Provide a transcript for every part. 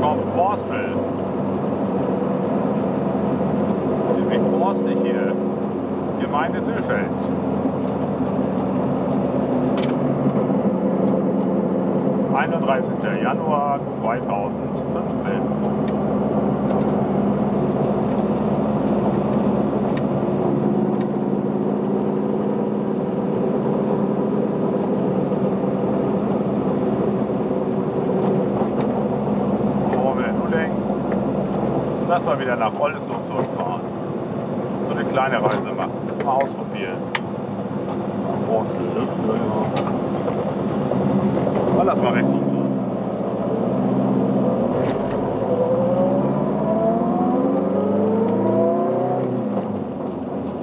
kommt Borstel. Ziemlich borstig hier. Gemeinde Sülfeld. Einunddreißigster Januar 2015. Lass mal wieder nach Oldesloe zurückfahren. So eine kleine Reise machen. Mal ausprobieren. Borstel, ne? Ja, lass mal rechts umfahren.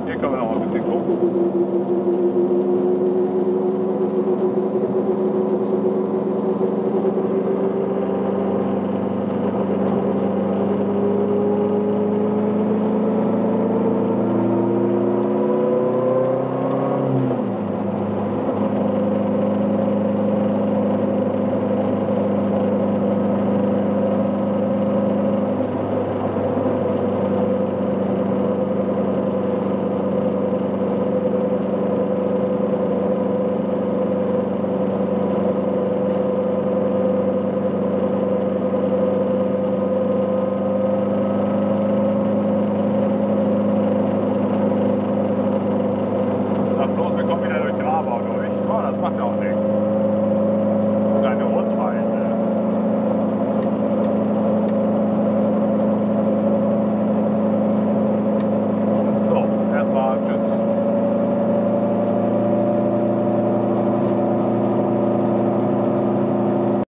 Hier können wir noch ein bisschen gucken. macht ja auch nichts.